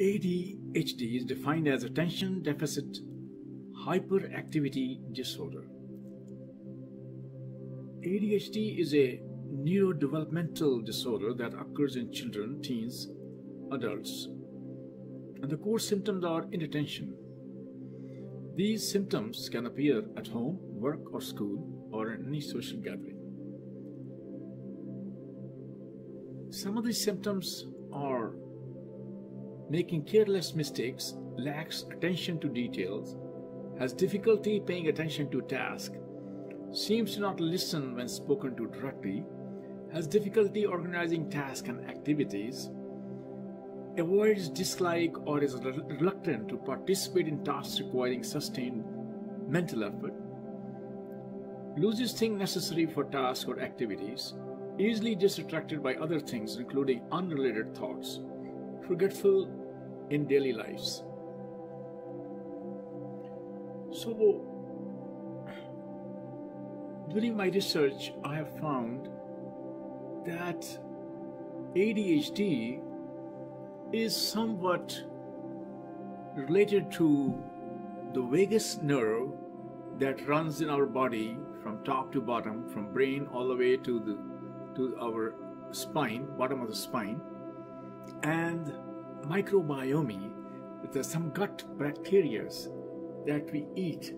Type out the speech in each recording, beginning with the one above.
ADHD is defined as attention deficit hyperactivity disorder. ADHD is a neurodevelopmental disorder that occurs in children, teens, adults. And the core symptoms are inattention. These symptoms can appear at home, work, or school, or in any social gathering. Some of these symptoms are making careless mistakes, lacks attention to details, has difficulty paying attention to task, seems to not listen when spoken to directly, has difficulty organizing tasks and activities, avoids dislike or is reluctant to participate in tasks requiring sustained mental effort, loses things necessary for tasks or activities, easily distracted by other things including unrelated thoughts, forgetful in daily lives. So, during my research, I have found that ADHD is somewhat related to the vagus nerve that runs in our body from top to bottom, from brain all the way to the to our spine, bottom of the spine, and microbiome, with some gut bacteria that we eat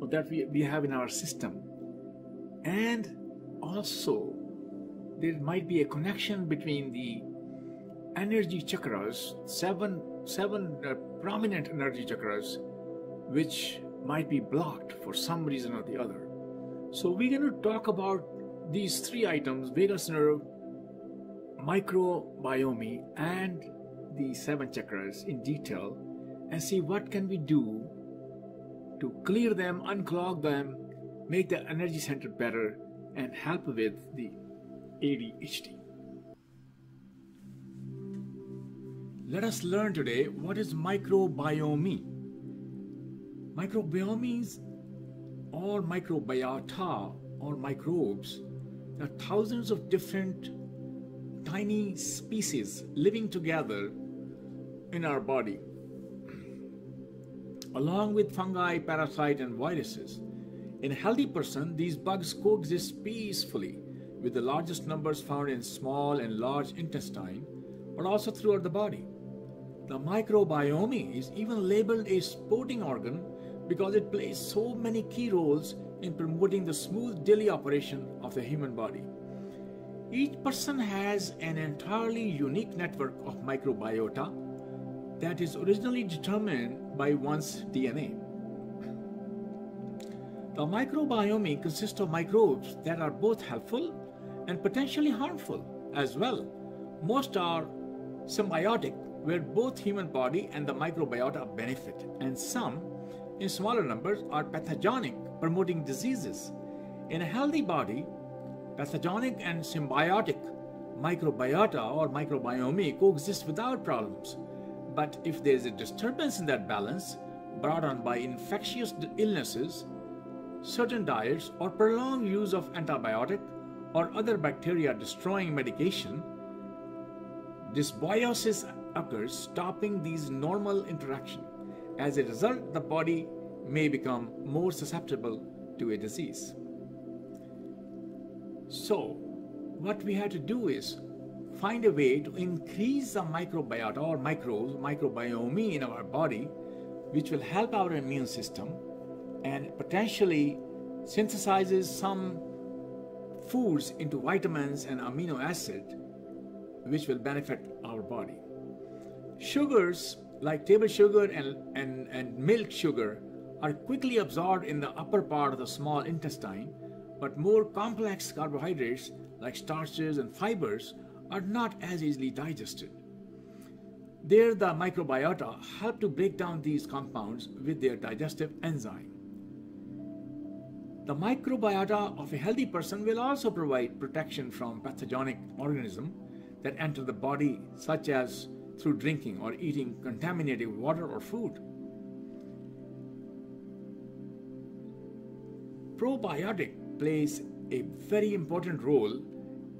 or that we, we have in our system. And also, there might be a connection between the energy chakras, seven, seven uh, prominent energy chakras, which might be blocked for some reason or the other. So, we're going to talk about these three items vagus nerve, microbiome, and the seven chakras in detail and see what can we do to clear them, unclog them, make the energy center better, and help with the ADHD. Let us learn today what is microbiome. Microbiomes or microbiota or microbes there are thousands of different tiny species living together in our body, along with fungi, parasites, and viruses. In a healthy person, these bugs coexist peacefully, with the largest numbers found in small and large intestine, but also throughout the body. The microbiome is even labeled a sporting organ because it plays so many key roles in promoting the smooth daily operation of the human body. Each person has an entirely unique network of microbiota that is originally determined by one's DNA. The microbiome consists of microbes that are both helpful and potentially harmful as well. Most are symbiotic, where both human body and the microbiota benefit, and some, in smaller numbers, are pathogenic, promoting diseases. In a healthy body, Pathogenic and symbiotic microbiota or microbiome coexist without problems. But if there is a disturbance in that balance brought on by infectious illnesses, certain diets, or prolonged use of antibiotic or other bacteria destroying medication, dysbiosis occurs, stopping these normal interaction. As a result, the body may become more susceptible to a disease. So, what we have to do is find a way to increase the microbiota or microbes, microbiome in our body, which will help our immune system and potentially synthesizes some foods into vitamins and amino acid, which will benefit our body. Sugars like table sugar and, and, and milk sugar are quickly absorbed in the upper part of the small intestine but more complex carbohydrates like starches and fibers are not as easily digested. There, the microbiota help to break down these compounds with their digestive enzyme. The microbiota of a healthy person will also provide protection from pathogenic organisms that enter the body, such as through drinking or eating contaminated water or food. Probiotic plays a very important role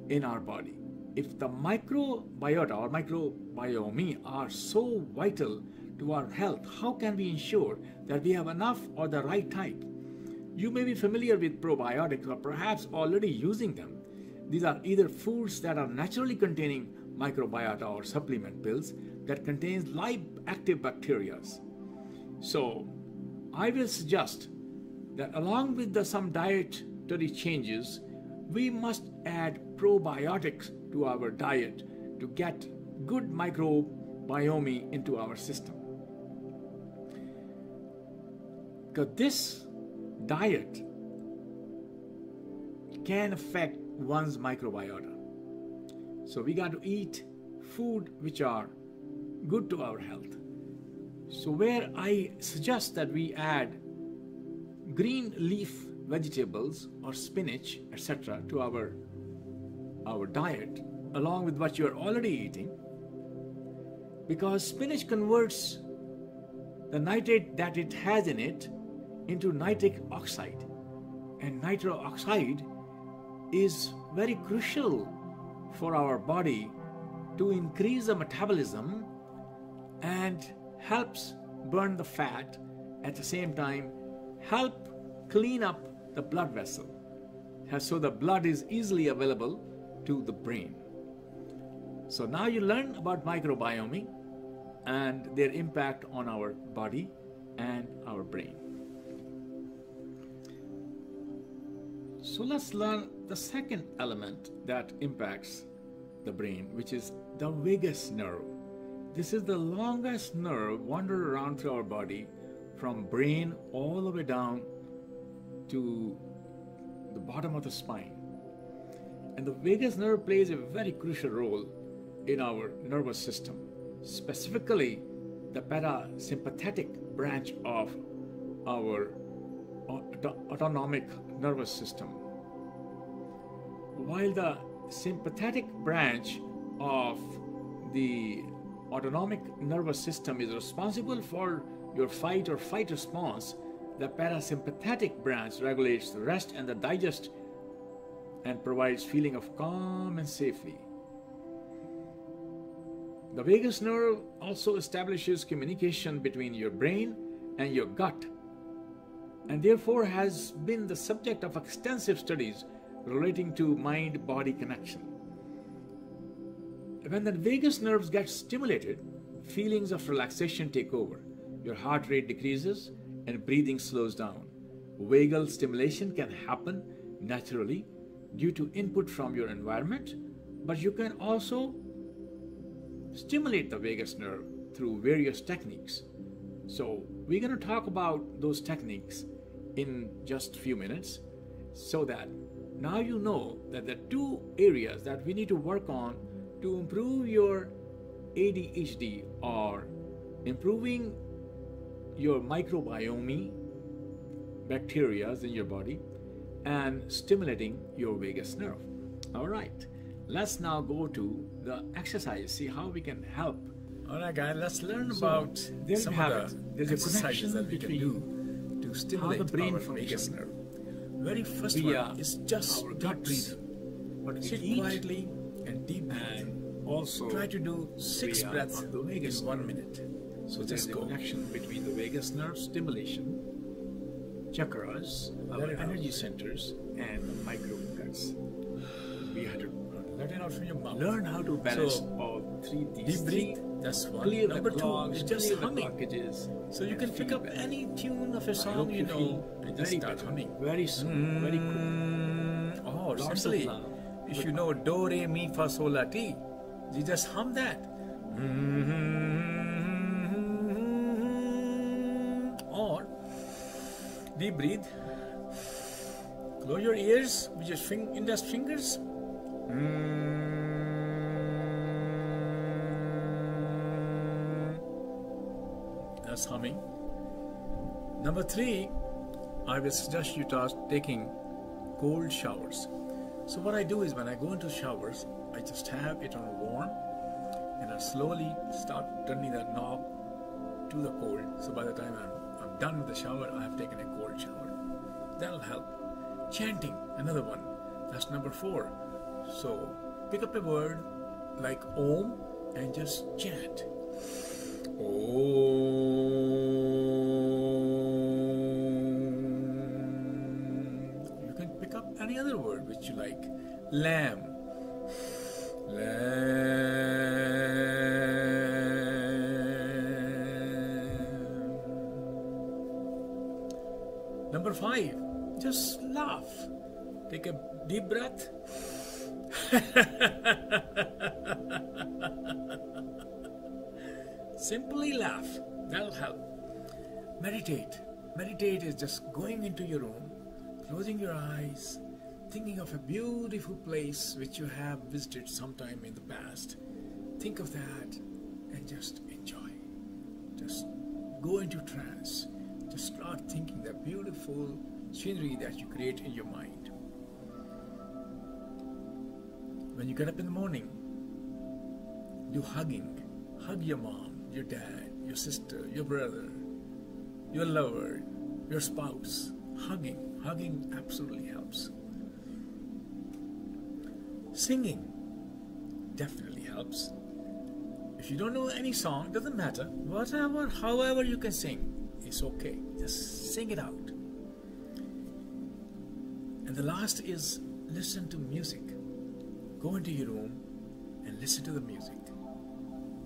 in our body. If the microbiota or microbiome are so vital to our health, how can we ensure that we have enough or the right type? You may be familiar with probiotics or perhaps already using them. These are either foods that are naturally containing microbiota or supplement pills that contains live active bacteria. So, I will suggest that along with the, some dietary changes, we must add probiotics to our diet to get good microbiome into our system. Because this diet can affect one's microbiota. So we got to eat food which are good to our health. So where I suggest that we add green leaf vegetables or spinach, etc., to our our diet, along with what you are already eating, because spinach converts the nitrate that it has in it into nitric oxide, and nitric oxide is very crucial for our body to increase the metabolism and helps burn the fat at the same time help clean up the blood vessel. So the blood is easily available to the brain. So now you learn about microbiome and their impact on our body and our brain. So let's learn the second element that impacts the brain which is the vagus nerve. This is the longest nerve wandered around through our body from brain all the way down to the bottom of the spine. And the vagus nerve plays a very crucial role in our nervous system, specifically the parasympathetic branch of our autonomic nervous system. While the sympathetic branch of the autonomic nervous system is responsible for your fight or fight response, the parasympathetic branch regulates the rest and the digest and provides feeling of calm and safety. The vagus nerve also establishes communication between your brain and your gut and therefore has been the subject of extensive studies relating to mind-body connection. When the vagus nerves get stimulated, feelings of relaxation take over. Your heart rate decreases and breathing slows down. Vagal stimulation can happen naturally due to input from your environment, but you can also stimulate the vagus nerve through various techniques. So, we're going to talk about those techniques in just a few minutes so that now you know that the two areas that we need to work on to improve your ADHD or improving your microbiome, bacteria in your body, and stimulating your vagus nerve. All right, let's now go to the exercise, see how we can help. All right, guys, let's learn so about some of the There's exercises that we can do to stimulate the brain our vagus nerve. Very first one is just deep breathing. We Sit quietly and deep breathe. and also Try to do six breaths the vagus in one minute. So Just there's a go. connection between the vagus nerve stimulation, chakras, our energy centers, and micro guts. We have to Let it out from your mouth. learn how to balance So, all three these Deep breathe. That's one. Clear Number the two clogs, is just humming. So you can pick up better. any tune of a song hope you know and just start better, humming. very soon, very quick. Mm, oh, simply, if you know do re mi fa sol la ti, you just hum that. Or deep breathe. Close your ears with your fing- index fingers. Mm. That's humming. Number three, I will suggest you start taking cold showers. So what I do is when I go into showers, I just have it on warm and I slowly start turning that knob to the cold. So by the time I'm, I'm done with the shower, I have taken a cold shower. That'll help. Chanting, another one. That's number four. So pick up a word like Om and just chant. Om. You can pick up any other word which you like. Lamb. Five, just laugh. Take a deep breath. Simply laugh. That'll help. Meditate. Meditate is just going into your room, closing your eyes, thinking of a beautiful place which you have visited sometime in the past. Think of that and just enjoy. Just go into trance. Just start thinking the beautiful scenery that you create in your mind. When you get up in the morning, do hugging. Hug your mom, your dad, your sister, your brother, your lover, your spouse. Hugging. Hugging absolutely helps. Singing definitely helps. If you don't know any song, doesn't matter. Whatever, however you can sing, it's okay. Just sing it out. And the last is listen to music. Go into your room and listen to the music.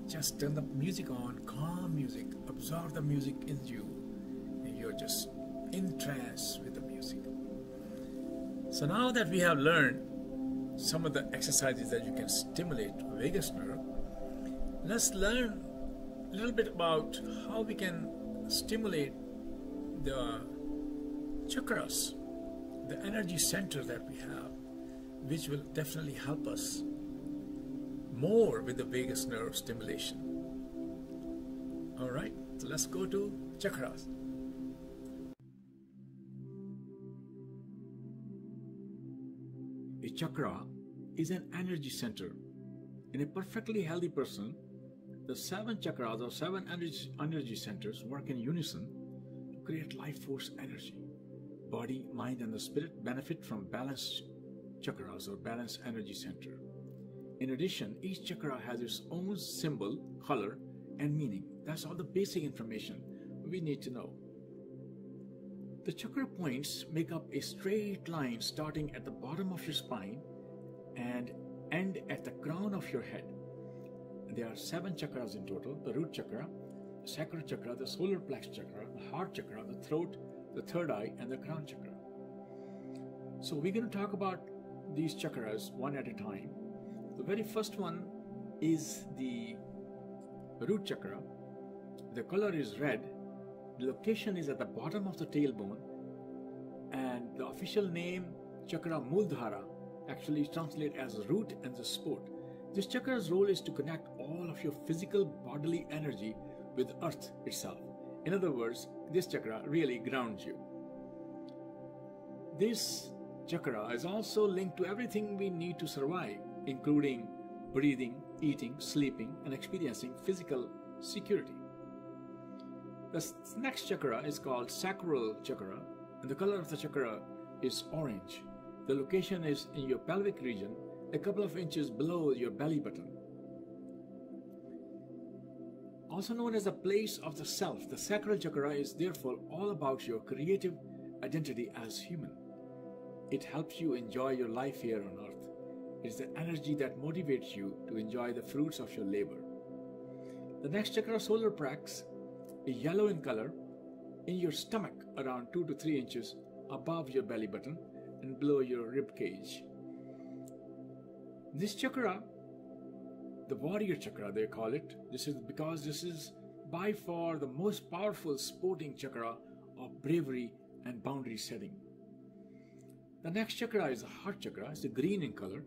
Just turn the music on, calm music, absorb the music in you, and you're just in trance with the music. So now that we have learned some of the exercises that you can stimulate vagus nerve, let's learn a little bit about how we can stimulate the chakras, the energy center that we have, which will definitely help us more with the vagus nerve stimulation. All right, so let's go to chakras. A chakra is an energy center. In a perfectly healthy person, the seven chakras or seven energy, energy centers work in unison create life force energy. Body, mind, and the spirit benefit from balanced chakras or balanced energy center. In addition, each chakra has its own symbol, color, and meaning. That's all the basic information we need to know. The chakra points make up a straight line starting at the bottom of your spine and end at the crown of your head. There are seven chakras in total the root chakra, sacral chakra, the solar plex chakra, the heart chakra, the throat, the third eye, and the crown chakra. So, we're going to talk about these chakras one at a time. The very first one is the root chakra. The color is red. The location is at the bottom of the tailbone. And the official name, Chakra Muladhara, actually is translated as root and the sport. This chakra's role is to connect all of your physical bodily energy with earth itself. In other words, this chakra really grounds you. This chakra is also linked to everything we need to survive, including breathing, eating, sleeping, and experiencing physical security. The next chakra is called sacral chakra, and the color of the chakra is orange. The location is in your pelvic region, a couple of inches below your belly button. Also known as the place of the self, the sacral chakra is therefore all about your creative identity as human. It helps you enjoy your life here on earth. It is the energy that motivates you to enjoy the fruits of your labor. The next chakra, solar plex, is yellow in color in your stomach around 2 to 3 inches above your belly button and below your rib cage. This chakra, the warrior chakra they call it, this is because this is by far the most powerful sporting chakra of bravery and boundary setting. The next chakra is the heart chakra, it's green in color.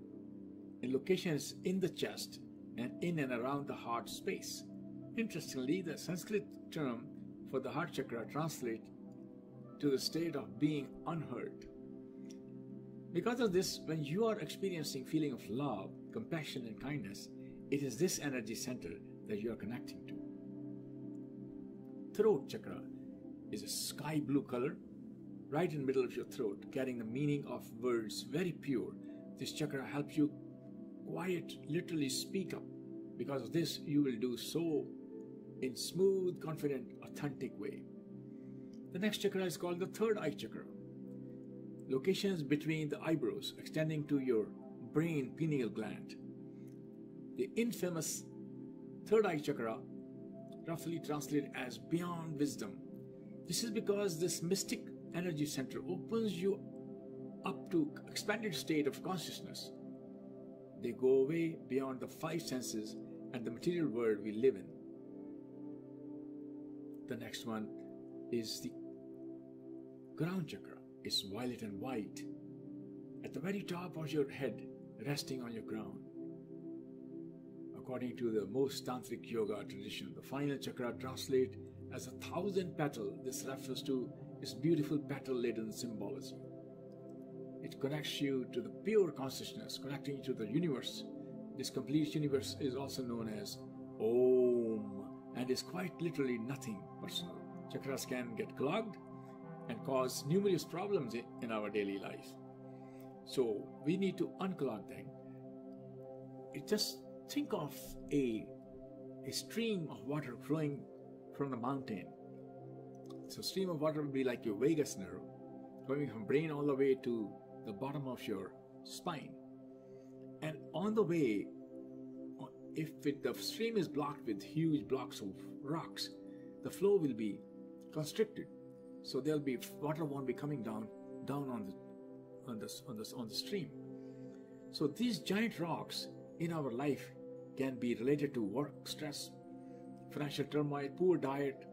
The location is in the chest and in and around the heart space. Interestingly, the Sanskrit term for the heart chakra translates to the state of being unheard. Because of this, when you are experiencing feeling of love, compassion, and kindness, it is this energy center that you are connecting to. Throat chakra is a sky blue color, right in the middle of your throat, carrying the meaning of words very pure. This chakra helps you quiet, literally speak up. Because of this, you will do so in smooth, confident, authentic way. The next chakra is called the third eye chakra. Locations between the eyebrows extending to your brain pineal gland. The infamous third eye chakra, roughly translated as beyond wisdom. This is because this mystic energy center opens you up to expanded state of consciousness. They go away beyond the five senses and the material world we live in. The next one is the crown chakra. It's violet and white. At the very top of your head, resting on your crown. According to the most tantric yoga tradition, the final chakra translates as a thousand petal. This refers to its beautiful petal-laden symbolism. It connects you to the pure consciousness, connecting you to the universe. This complete universe is also known as Om and is quite literally nothing personal. Chakras can get clogged and cause numerous problems in our daily life. So we need to unclog them. It just think of a, a stream of water flowing from the mountain. So stream of water will be like your vagus nerve, going from brain all the way to the bottom of your spine. And on the way, if it, the stream is blocked with huge blocks of rocks, the flow will be constricted. So there'll be water won't be coming down down on the on the on the on the stream. So these giant rocks in our life can be related to work stress, financial turmoil, poor diet,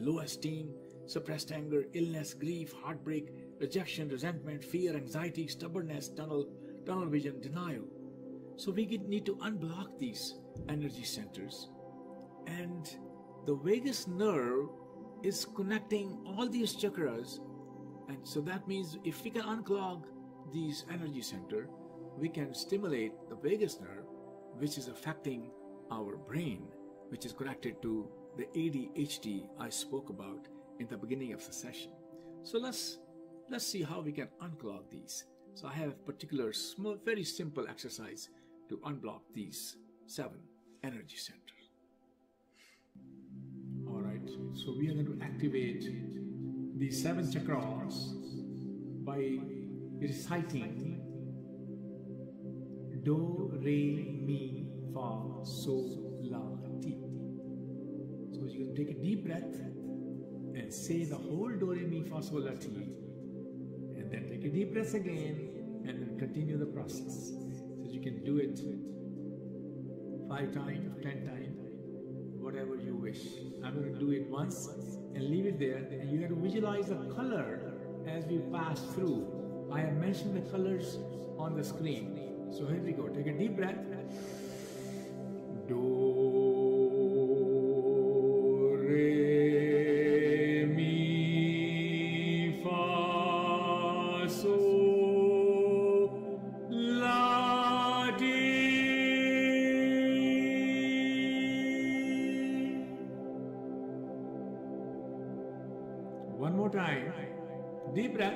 low esteem, suppressed anger, illness, grief, heartbreak, rejection, resentment, fear, anxiety, stubbornness, tunnel, tunnel vision, denial. So we need to unblock these energy centers. And the vagus nerve is connecting all these chakras. And so that means if we can unclog these energy center, we can stimulate the vagus nerve, which is affecting our brain, which is connected to the ADHD I spoke about in the beginning of the session. So let's let's see how we can unclog these. So I have a particular small, very simple exercise to unblock these seven energy centers. All right, so we are going to activate these seven chakras by reciting Do, Re, Mi, Fa, Sol, La, Ti. So you can take a deep breath and say the whole Do, Re, Mi, Fa, Sol, La, Ti. And then take a deep breath again and continue the process. So you can do it five times, ten times, whatever you wish. I'm going to do it once and leave it there. And you have to visualize the color as we pass through. I have mentioned the colors on the screen. So here we go. Take a deep breath. Do, re, mi, fa, sol, la, di. One more time. Deep breath.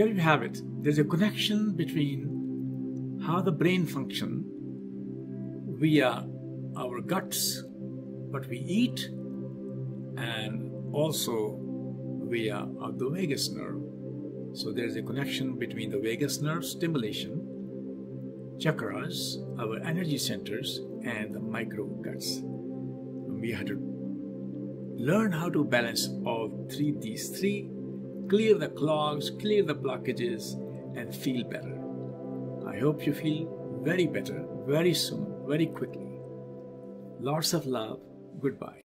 There you have it. There's a connection between how the brain function via our guts, what we eat, and also via the vagus nerve. So there's a connection between the vagus nerve stimulation, chakras, our energy centers, and the micro guts. We have to learn how to balance all three these three, clear the clogs, clear the blockages, and feel better. I hope you feel very better very soon, very quickly. Lots of love. Goodbye.